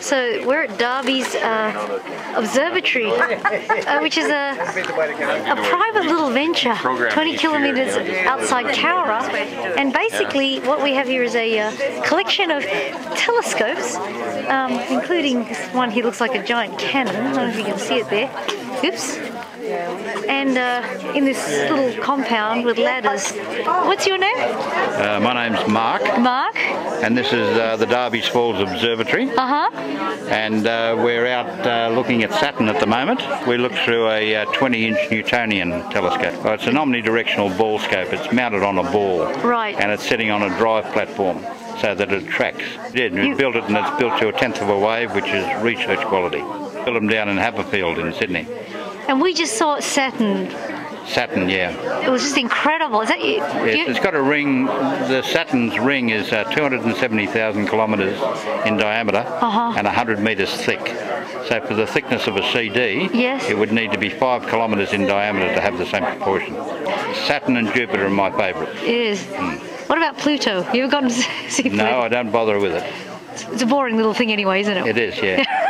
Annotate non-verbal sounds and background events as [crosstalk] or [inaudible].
So we're at Darby's uh, observatory, uh, which is a, a private little venture, 20 kilometres outside Cowra. And basically, what we have here is a uh, collection of telescopes, um, including this one here looks like a giant cannon. I don't know if you can see it there. Oops. And uh, in this little compound with ladders. What's your name? Uh, my name's Mark, Mark. and this is uh, the Darby's Falls Observatory. Uh huh. And uh, we're out uh, looking at Saturn at the moment. We look through a 20 inch Newtonian telescope. Uh, it's an omnidirectional ball scope. It's mounted on a ball. Right. And it's sitting on a drive platform so that it tracks. Yeah, we You- built it and it's built to a tenth of a wave, which is research quality. Built them down in Haberfield in Sydney. And we just saw Saturn. Saturn, yeah. It was just incredible. Is that you? It, you- it's got a ring. The Saturn's ring is uh, 270,000 kilometres in diameter Uh-huh. and 100 metres thick. So for the thickness of a CD, Yes. it would need to be five kilometres in diameter to have the same proportion. Saturn and Jupiter are my favourites. It is. What about Pluto? You ever gotten to [laughs] see Pluto? No, I don't bother with it. It's a boring little thing anyway, isn't it? It is, yeah. [laughs]